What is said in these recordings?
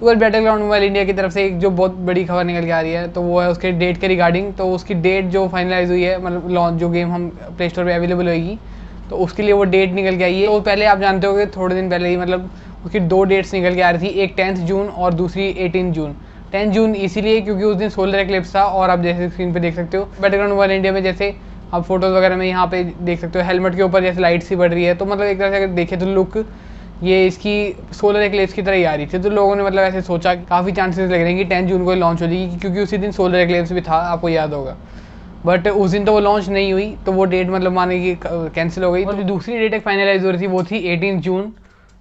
तो वह battle ground mobile India की तरफ़ से एक जो बहुत बड़ी खबर निकल के आ रही है तो वो है उसके डेट के रिगार्डिंग तो उसकी डेट जो फाइनलाइज हुई है मतलब लॉन्च जो गेम हम प्ले स्टोर पर अवेलेबल होगी तो उसके लिए वो डेट निकल के आई है। तो पहले आप जानते हो थोड़े दिन पहले ही मतलब उसकी दो डेट्स निकल के आ रही थी, एक टेंथ जून और दूसरी एटीन जून टेंथ जून इसीलिए क्योंकि उस दिन सोलर एक्लिप्स था और आप जैसे स्क्रीन पे देख सकते हो बैटरग्राउंड मोबाइल इंडिया में जैसे आप फ़ोटोज़ वगैरह में यहाँ पे देख सकते हो हेलमेट के ऊपर जैसे लाइट सी बढ़ रही है तो मतलब एक तरह से अगर देखें तो लुक ये इसकी सोलर एक्लेप्स की तरह ही आ रही थी तो लोगों ने मतलब ऐसे सोचा काफ़ी चांसेस लग रहे हैं कि टेंथ जून को लॉन्च हो जाएगी, क्योंकि उसी दिन सोलर एक्लेप्स भी था, आपको याद होगा। बट उस दिन तो वो लॉन्च नहीं हुई तो वो डेट मतलब माने कि कैंसिल हो गई। और जो दूसरी डेट एक फाइनलाइज हो रही थी, वो थी एटीन जून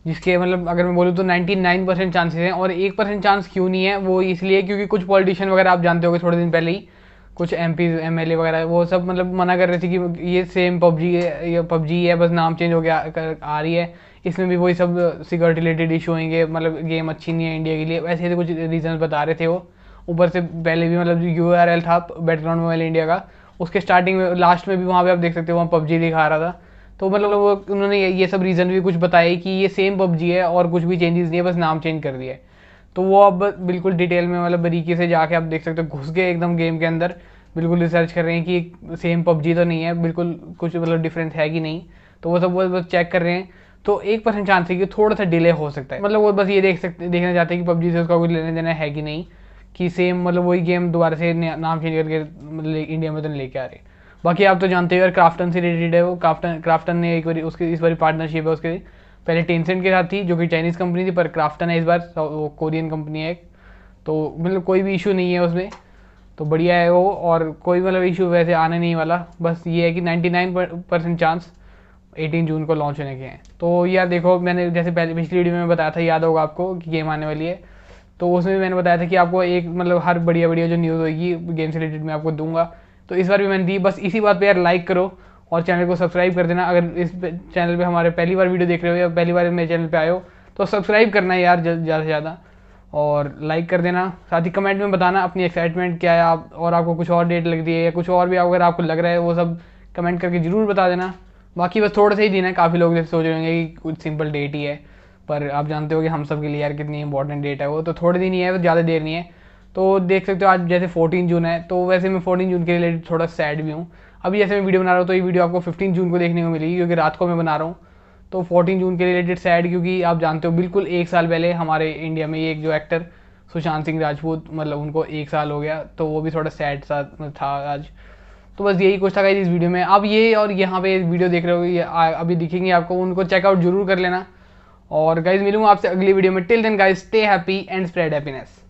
जिसके मतलब अगर मैं बोलूँ तो 99 परसेंट चांसेस हैं, और एक परसेंट चांस क्यों नहीं है, वो इसलिए क्योंकि कुछ पॉलिटिशियन वगैरह आप जानते होंगे थोड़े दिन पहले ही कुछ M P M L A वगैरह वो सब मतलब मना कर रहे थे कि ये सेम पबजी है ये पबजी है बस नाम चेंज हो गया कर, आ रही है। इसमें भी वही सब सिक्योरिटी रिलेटेड इशू होंगे मतलब गेम अच्छी नहीं है इंडिया के लिए। वैसे कुछ रीजन बता रहे थे वो। ऊपर से पहले भी मतलब जो यू आर एल था बैकग्राउंड मोबाइल इंडिया का उसके स्टार्टिंग में लास्ट में भी वहाँ पे आप देख सकते हो वहाँ पबजी दिखा रहा था। तो मतलब वो उन्होंने ये सब रीज़न भी कुछ बताए कि ये सेम पबजी है और कुछ भी चेंजेस नहीं है बस नाम चेंज कर दिया है। तो वो अब बिल्कुल डिटेल में मतलब बरीकी से जाके आप देख सकते हो, घुस गए एकदम गेम के अंदर। बिल्कुल रिसर्च कर रहे हैं कि सेम पबजी तो नहीं है, बिल्कुल कुछ मतलब डिफरेंस है कि नहीं। तो वो सब वो बस चेक कर रहे हैं। तो एक परसेंट चांस है कि थोड़ा सा डिले हो सकता है। मतलब वो बस ये देख सकते, देखना चाहते हैं कि पबजी से उसका कुछ लेने देना है कि नहीं, कि सेम मतलब वही गेम दोबारा से नाम चेंज करके मतलब इंडिया में तो लेके आ रहे। बाकी आप तो जानते हो यार क्राफ्टन से रिलेटेड है वो। क्राफ्टन क्राफ्टन ने एक बार उसके, इस बार पार्टनरशिप है उसके। पहले टेंसेंट के साथ थी, जो कि चाइनीज़ कंपनी थी, पर क्राफ्टन है इस बार वो कोरियन कंपनी है तो मतलब कोई भी इशू नहीं है उसमें। तो बढ़िया है वो, और कोई मतलब इशू वैसे आने नहीं वाला। बस ये है कि 99 परसेंट चांस 18 जून को लॉन्च होने के हैं। तो यार देखो, मैंने जैसे पहले, पिछली वीडियो में बताया था, याद होगा आपको कि गेम आने वाली है। तो उसमें भी मैंने बताया था कि आपको एक मतलब हर बढ़िया बढ़िया जो न्यूज़ होगी गेम से रिलेटेड मैं आपको दूँगा। तो इस बार भी मैंने दी, बस इसी बात पे यार लाइक करो। और चैनल को सब्सक्राइब कर देना। अगर इस चैनल पे हमारे पहली बार वीडियो देख रहे हो या पहली बार मेरे चैनल पे आए हो तो सब्सक्राइब करना है यार ज़्यादा से ज़्यादा। और लाइक कर देना। साथ ही कमेंट में बताना अपनी एक्साइटमेंट क्या है, आप, और आपको कुछ और डेट लग रही है या कुछ और भी अगर आपको लग रहा है, वो सब कमेंट करके ज़रूर बता देना। बाकी बस थोड़ा सा ही दिन है, काफ़ी लोग जैसे सोच रहे होंगे कि कुछ सिंपल डेट ही है। पर आप जानते हो कि हम सब के लिए यार कितनी इंपॉर्टेंट डेट है वो तो थोड़े दिन ही है ज़्यादा देर नहीं है। तो देख सकते हो आज जैसे 14 जून है तो वैसे मैं 14 जून के रिलेटेड थोड़ा सैड भी हूँ। अभी जैसे मैं वीडियो बना रहा हूँ तो ये वीडियो आपको 15 जून को देखने को मिलेगी, क्योंकि रात को मैं बना रहा हूँ। तो 14 जून के रिलेटेड सैड क्योंकि आप जानते हो, बिल्कुल एक साल पहले हमारे इंडिया में एक जो एक्टर सुशांत सिंह राजपूत मतलब उनको एक साल हो गया तो वो भी थोड़ा सैड सा था आज। तो बस यही कुछ था इस वीडियो में। अब ये और यहाँ पे वीडियो देख रहे हो अभी दिखेंगे आपको, उनको चेकआउट ज़रूर कर लेना। और गाइज़ मिलूँगा आपसे अगली वीडियो में। Till then guys stay happy and spread happiness